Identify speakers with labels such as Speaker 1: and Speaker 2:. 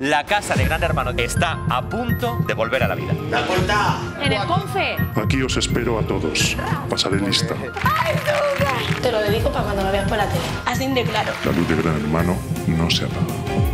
Speaker 1: la casa de Gran Hermano está a punto de volver a la vida.
Speaker 2: ¡La puerta!
Speaker 3: En el Confe.
Speaker 4: Aquí os espero a todos. Pasaré lista.
Speaker 5: Te lo dedico para cuando lo veas por la tele. Así de claro.
Speaker 4: La luz de Gran Hermano no se apaga.